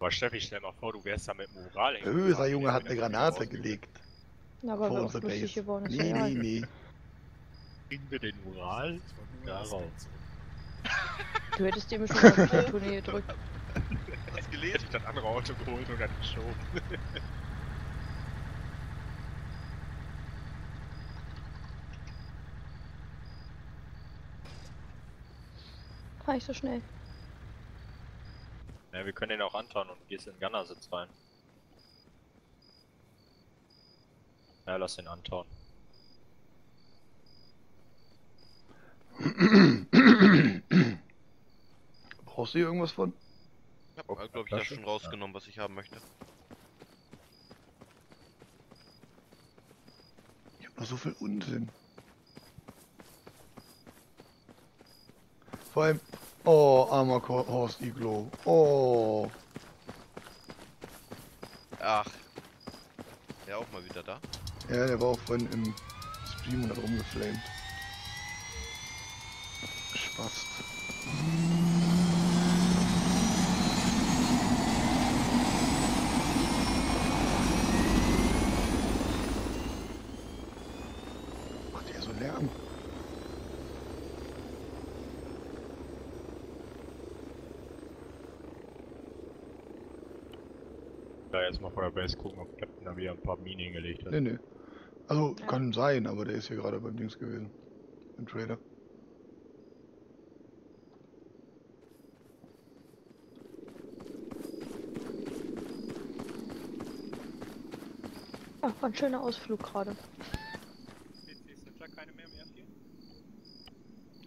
Aber Steffi, stell mal vor, du wärst da mit Moral in Böser Junge hat eine Granate gelegt. Na, aber Vor lustig Base. geworden. ist Nee, nee, nee. Kriegen wir den Moral darauf. Du hättest dem schon mal auf die Tournee gedrückt. Hätte gelesen? ich das andere Auto geholt und dann geschoben. War nicht so schnell. Ja, wir können den auch antauen und gehst in den Gunnersitz rein. Ja, lass den antauen. Brauchst du hier irgendwas von? Ich hab, Oh, glaube ich, das schon rausgenommen, was ich haben möchte. Ich hab noch so viel Unsinn. Vor allem. Oh, armer Horst Iglo. Oh. Ach. Der auch mal wieder da. Ja, der war auch vorhin im Stream und hat rumgeflamed. Spaß. Macht der so Lärm? Da jetzt mal vor der Base gucken, ob Captain da wieder ein paar Minen hingelegt hat. Nee, nee. Also, Ja. kann sein, aber der ist hier gerade beim Dings gewesen. Im Trader. Ach, war ein schöner Ausflug gerade. PCs sind ja keine mehr im R4?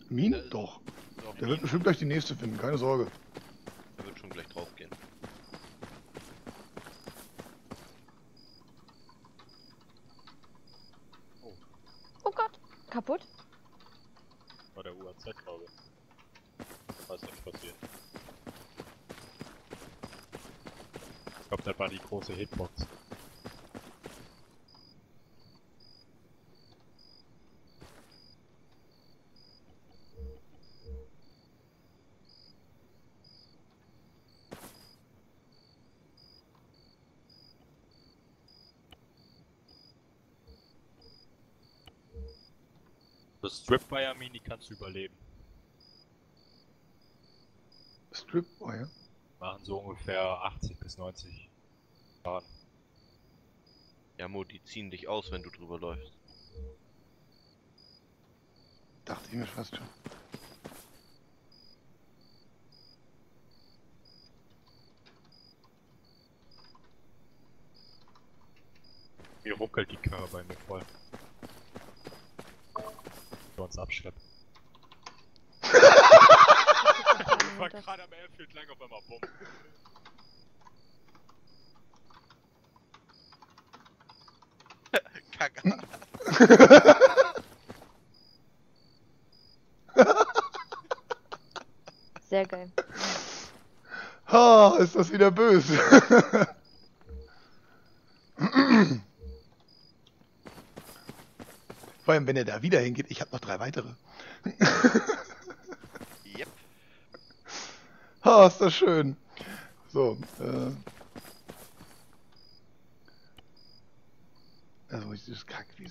Mine? Doch. Doch, Der wird bestimmt gleich die nächste finden, keine Sorge. der wird schon gleich drauf gehen. Oh Gott! Kaputt? War der UAZ, glaube ich. Da ist nichts passiert. Ich glaube, das war die große Hitbox. Das Stripwire Mini kannst du überleben. Stripwire. Machen so ungefähr 80 bis 90 Schaden. Ja, Mo, die ziehen dich aus, wenn du drüber läufst. Dachte ich mir fast schon. Mir ruckelt die Karre bei mir voll. Wir uns abschleppen. Ich war gerade am Airfield lang auf einmal bumm. Kacke. Sehr geil. Ha, ist das wieder böse. Vor allem, wenn er da wieder hingeht, ich habe noch drei weitere. Yep. Ha, ist das schön. So, äh. Also, ich das Kack, wie